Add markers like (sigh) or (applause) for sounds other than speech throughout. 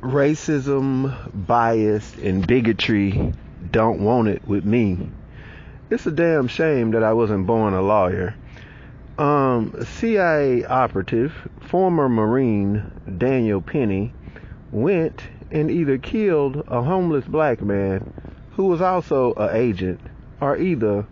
racism, bias, and bigotry don't want it with me. It's a damn shame that I wasn't born a lawyer. Um, CIA operative, former Marine Daniel Penny, went and either killed a homeless black man who was also an agent, or either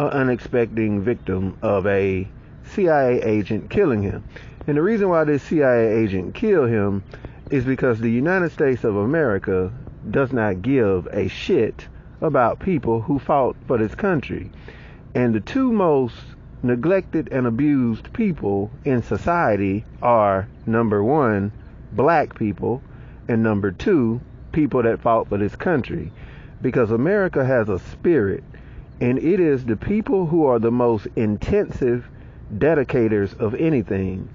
an unexpected victim of a CIA agent killing him. And the reason why this CIA agent killed him is because the United States of America does not give a shit about people who fought for this country. And the two most neglected and abused people in society are number one, black people, and number two, people that fought for this country. Because America has a spirit, and it is the people who are the most intensive dedicators of anything.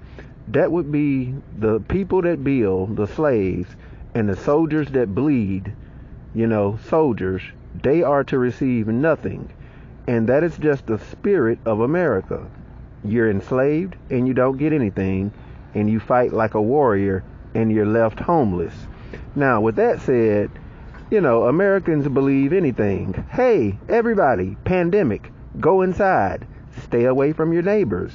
That would be the people that build, the slaves, and the soldiers that bleed, you know, soldiers. They are to receive nothing and that is just the spirit of America. You're enslaved and you don't get anything, and you fight like a warrior and you're left homeless. Now, with that said, you know, Americans believe anything. Hey, everybody, pandemic, go inside, stay away from your neighbors.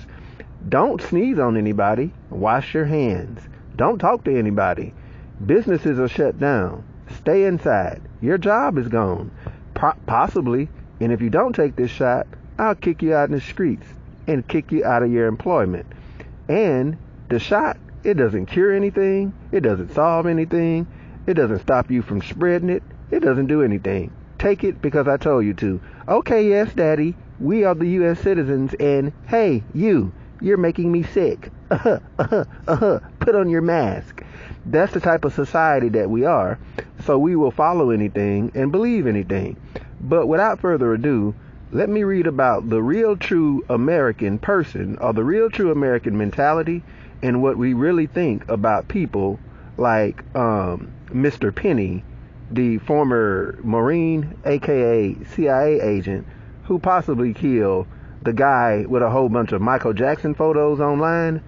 Don't sneeze on anybody, wash your hands. Don't talk to anybody. Businesses are shut down. Stay inside. Your job is gone. Po- possibly and if you don't take this shot, I'll kick you out in the streets and kick you out of your employment. And the shot, it doesn't cure anything, it doesn't solve anything, it doesn't stop you from spreading it, it doesn't do anything. Take it because I told you to. Okay, yes, Daddy, we are the U.S. citizens, and hey, you, you're making me sick. Uh huh, uh huh, uh huh. Put on your mask. That's the type of society that we are. So we will follow anything and believe anything. But without further ado, let me read about the real true American person or the real true American mentality and what we really think about people like um, Mr. Penny, the former Marine, aka CIA agent, who possibly killed the guy with a whole bunch of Michael Jackson photos online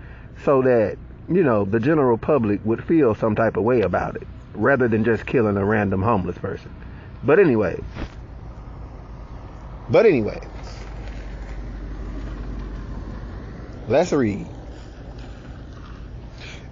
so that, you know, the general public would feel some type of way about it rather than just killing a random homeless person. But anyway, but anyway, let's read.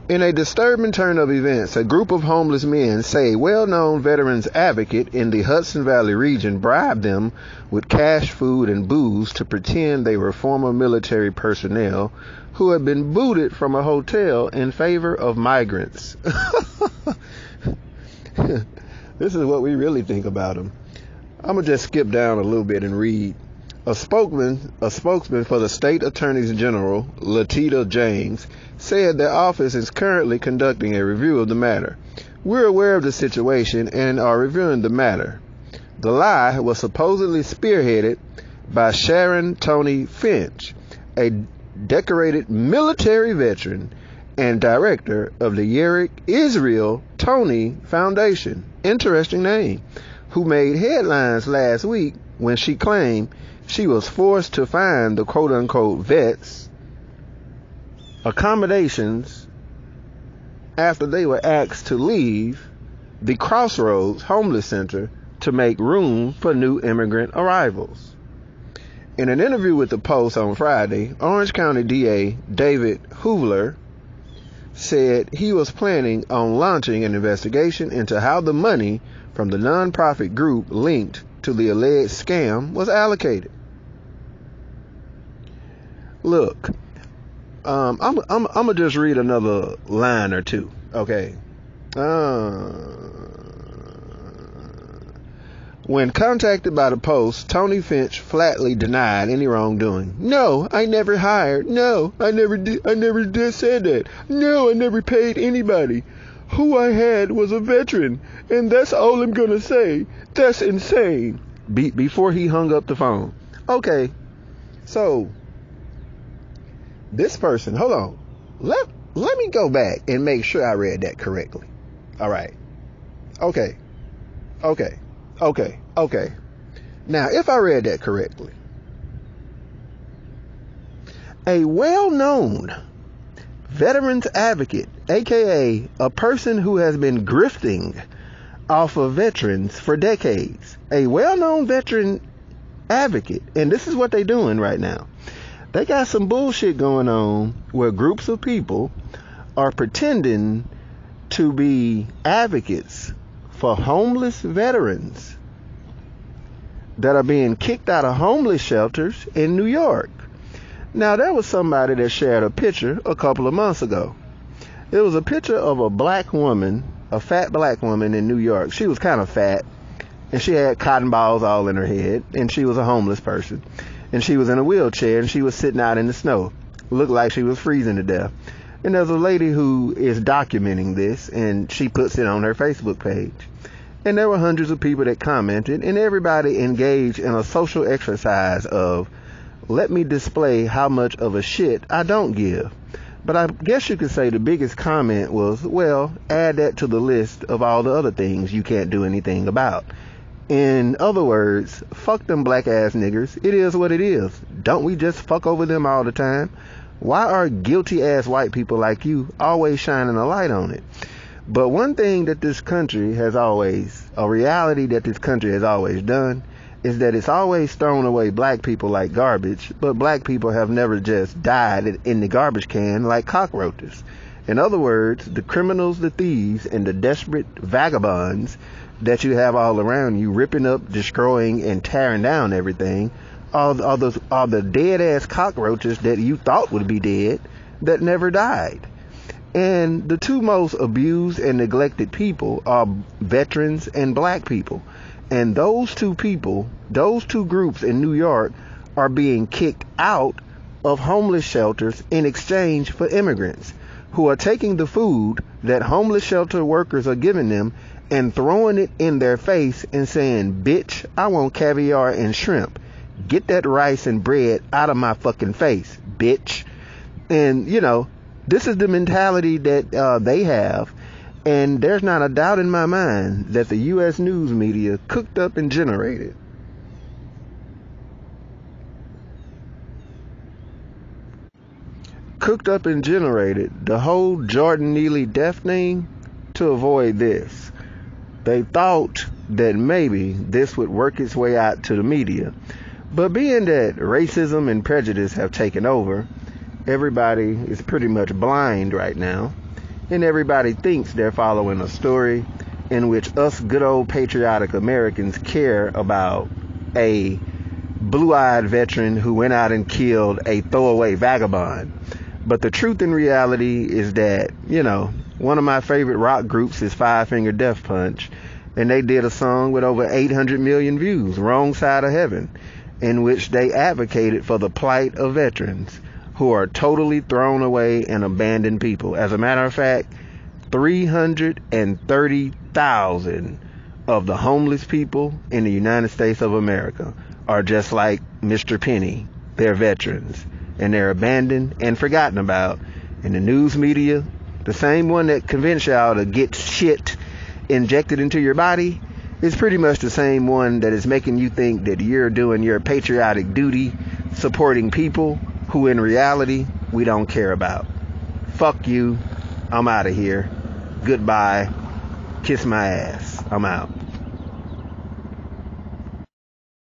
In a disturbing turn of events, a group of homeless men say a well known veterans advocate in the Hudson Valley region bribed them with cash, food, and booze to pretend they were former military personnel who had been booted from a hotel in favor of migrants. (laughs) this is what we really think about them. I'm gonna just skip down a little bit and read. A spokesman, a spokesman for the state attorneys general, Letitia James, said their office is currently conducting a review of the matter. We're aware of the situation and are reviewing the matter. The lie was supposedly spearheaded by Sharon Toney Finch, a decorated military veteran and director of the Yerik Israel Toney Foundation. Interesting name who made headlines last week when she claimed she was forced to find the quote unquote vets accommodations after they were asked to leave the Crossroads Homeless Center to make room for new immigrant arrivals. In an interview with the Post on Friday, Orange County DA David Hoovler said he was planning on launching an investigation into how the money from the nonprofit group linked to the alleged scam was allocated. Look, um, I'm, I'm, I'm gonna just read another line or two, okay? Uh, when contacted by the Post, Toney Finch flatly denied any wrongdoing. No, I never hired. No, I never did. I never did said that. No, I never paid anybody who I had was a veteran, and that's all I'm gonna say. That's insane. Be- before he hung up the phone. Okay, so this person, hold on. Let let me go back and make sure I read that correctly. All right. Okay. Okay. Okay. Okay. Now, if I read that correctly, a well-known veterans advocate, aka a person who has been grifting off of veterans for decades, a well known veteran advocate. And this is what they're doing right now. They got some bullshit going on where groups of people are pretending to be advocates for homeless veterans that are being kicked out of homeless shelters in New York. Now, there was somebody that shared a picture a couple of months ago. It was a picture of a black woman, a fat black woman in New York. She was kind of fat, and she had cotton balls all in her head, and she was a homeless person. And she was in a wheelchair, and she was sitting out in the snow. Looked like she was freezing to death. And there's a lady who is documenting this, and she puts it on her Facebook page. And there were hundreds of people that commented, and everybody engaged in a social exercise of, let me display how much of a shit I don't give. But I guess you could say the biggest comment was, well, add that to the list of all the other things you can't do anything about. In other words, fuck them black ass niggers. It is what it is. Don't we just fuck over them all the time? Why are guilty ass white people like you always shining a light on it? But one thing that this country has always, a reality that this country has always done, is that it's always thrown away black people like garbage, but black people have never just died in the garbage can like cockroaches. In other words, the criminals, the thieves, and the desperate vagabonds that you have all around you, ripping up, destroying, and tearing down everything, are, are, the, are the dead ass cockroaches that you thought would be dead that never died. And the two most abused and neglected people are veterans and black people. And those two people, those two groups in New York, are being kicked out of homeless shelters in exchange for immigrants who are taking the food that homeless shelter workers are giving them and throwing it in their face and saying, Bitch, I want caviar and shrimp. Get that rice and bread out of my fucking face, bitch. And, you know, this is the mentality that uh, they have. And there's not a doubt in my mind that the U.S. news media cooked up and generated. Cooked up and generated the whole Jordan Neely death thing to avoid this they thought that maybe this would work its way out to the media. But being that racism and prejudice have taken over, everybody is pretty much blind right now, and everybody thinks they're following a story in which us good old patriotic Americans care about a blue eyed veteran who went out and killed a throwaway vagabond. But the truth in reality is that, you know, one of my favorite rock groups is Five Finger Death Punch, and they did a song with over 800 million views, Wrong Side of Heaven, in which they advocated for the plight of veterans who are totally thrown away and abandoned people. As a matter of fact, 330,000 of the homeless people in the United States of America are just like Mr. Penny. They're veterans and they're abandoned and forgotten about. And the news media, the same one that convinced y'all to get shit injected into your body, is pretty much the same one that is making you think that you're doing your patriotic duty supporting people who in reality we don't care about. Fuck you. I'm out of here. Goodbye. Kiss my ass. I'm out.